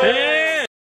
すごい